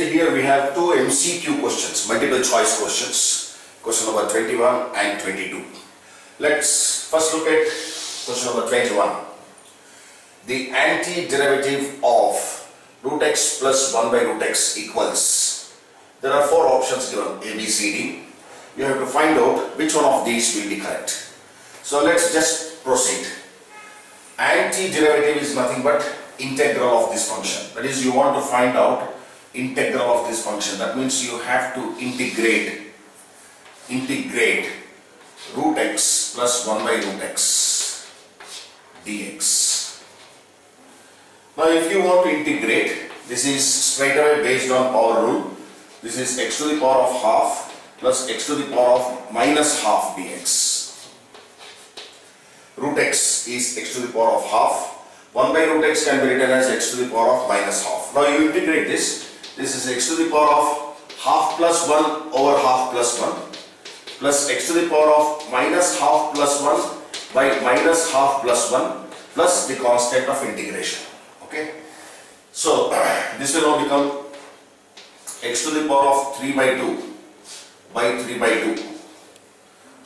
Here we have two MCQ questions, multiple choice questions. Question number 21 and 22. Let's first look at question number 21. The antiderivative of root x plus 1 by root x equals. There are four options given A, B, C, D. You have to find out which one of these will be correct. So let's just proceed. Antiderivative is nothing but integral of this function. That is you want to find out integral of this function. That means you have to integrate integrate root x plus 1 by root x dx. Now if you want to integrate, this is straight away based on power rule. This is x to the power of half plus x to the power of minus half dx. Root x is x to the power of half. 1 by root x can be written as x to the power of minus half. Now you integrate this. This is x to the power of half plus 1 over half plus 1 plus x to the power of minus half plus 1 by minus half plus 1 plus the constant of integration. Okay. So this will now become x to the power of 3 by 2 by 3 by 2.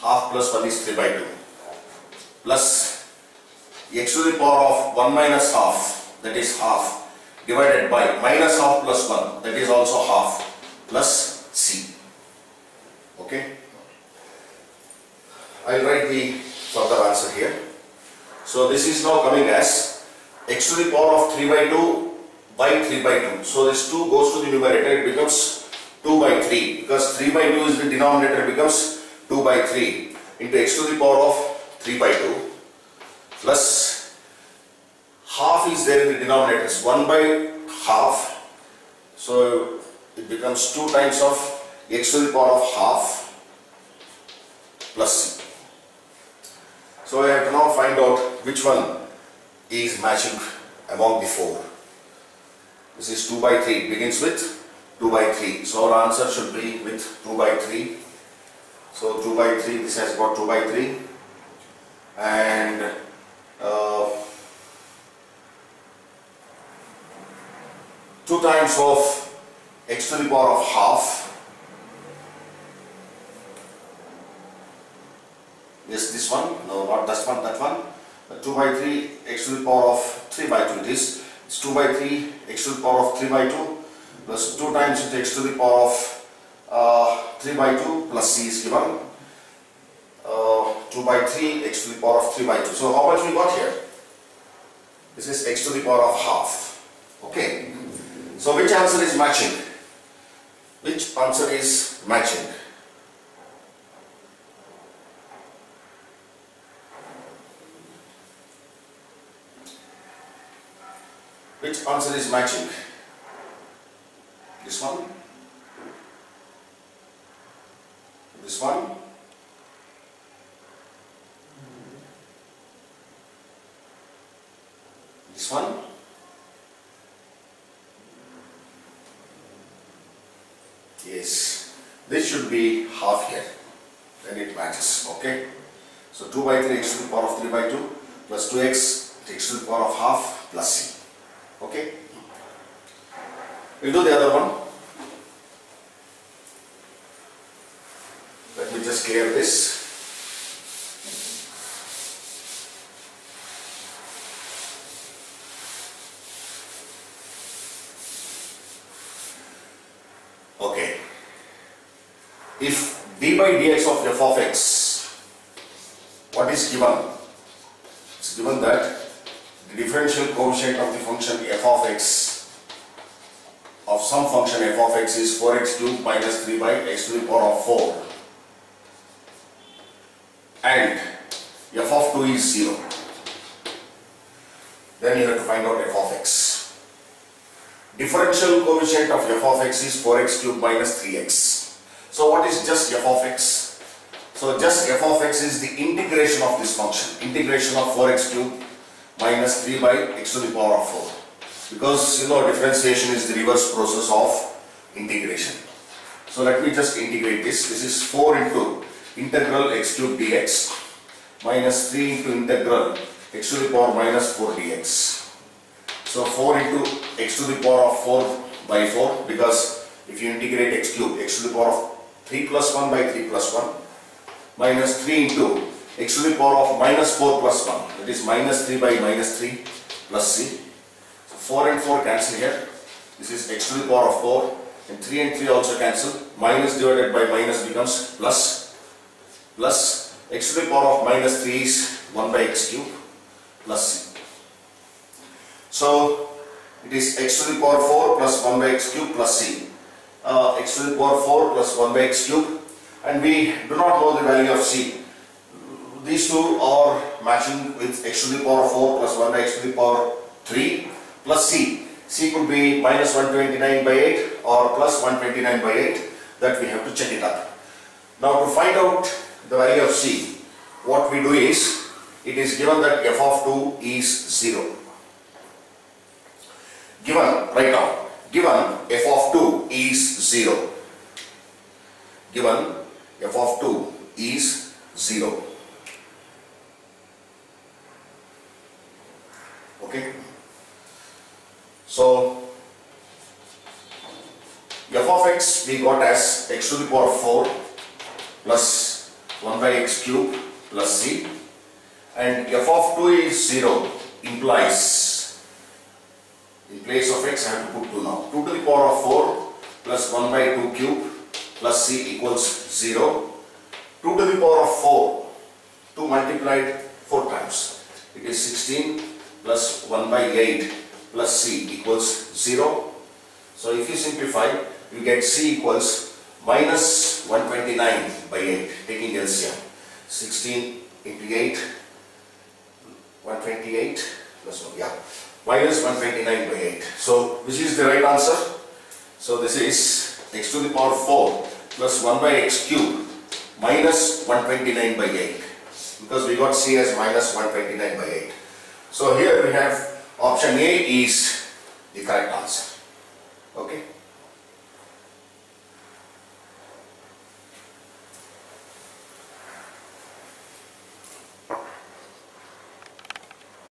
Half plus 1 is 3 by 2 plus x to the power of 1 minus half that is half divided by minus half plus 1 that is also half plus c. Okay. I will write the further answer here. So this is now coming as x to the power of 3 by 2 by 3 by 2. So this 2 goes to the numerator it becomes 2 by 3 because 3 by 2 is the denominator becomes 2 by 3 into x to the power of 3 by 2 plus half is there in the denominators 1 by half so it becomes 2 times of x to the power of half plus c. So I have to now find out which one is matching among the four. This is 2 by 3 it begins with 2 by 3. So our answer should be with 2 by 3. So 2 by 3 this has got 2 by 3 and 2 times of x to the power of half. Yes this one. No not this one that one. Uh, 2 by 3 x to the power of 3 by 2 it is it's 2 by 3 x to the power of 3 by 2 plus 2 times into x to the power of uh, 3 by 2 plus c is given. Uh, 2 by 3 x to the power of 3 by 2 so how much we got here? This is x to the power of half. Okay so which answer is matching? Which answer is matching? Which answer is matching? This one? This one? This one yes this should be half here. Then it matches okay? So 2 by 3 x to the power of 3 by 2 plus 2x x to the power of half plus c okay? We'll do the other one. Let me just clear this okay if d by dx of f of x what is given? It's given that the differential coefficient of the function f of x of some function f of x is 4x cubed minus 3 by x to the power of 4 and f of 2 is 0 then you have to find out f of x. Differential coefficient of f of x is 4x cubed minus 3x so what is just f of x so just f of x is the integration of this function integration of 4x cubed minus 3 by x to the power of 4 because you know differentiation is the reverse process of integration. So let me just integrate this. This is 4 into integral x cube dx minus 3 into integral x to the power minus 4 dx. So 4 into x to the power of 4 by 4 because if you integrate x cube, x to the power of 3 plus 1 by 3 plus 1 minus 3 into x to the power of minus 4 plus 1 that is minus 3 by minus 3 plus c. So 4 and 4 cancel here. This is x to the power of 4 and 3 and 3 also cancel. Minus divided by minus becomes plus plus x to the power of minus 3 is 1 by x cube plus c. So it is x to the power 4 plus 1 by x cube plus c. Uh, x to the power 4 plus 1 by x cube and we do not know the value of c. These two are matching with x to the power 4 plus 1 by x to the power 3 plus c. c could be minus 129 by 8 or plus 129 by 8 that we have to check it up. Now to find out the value of c, what we do is, it is given that f of 2 is 0. Given, right now, given f of 2 is 0. Given f of 2 is 0. Okay. So, f of x we got as x to the power 4 plus 1 by x cube plus c and f of 2 is 0 implies in place of x I have to put 2 now 2 to the power of 4 plus 1 by 2 cube plus c equals 0 2 to the power of 4 2 multiplied 4 times. It is 16 plus 1 by 8 plus c equals 0 so if you simplify you get c equals minus 129 by 8 taking LCM 16 into 8 128 plus 1 yeah. Minus 129 by 8 so which is the right answer so this is x to the power 4 plus 1 by x cube minus 129 by 8 because we got c as minus 129 by 8 so here we have option A is the correct answer. Okay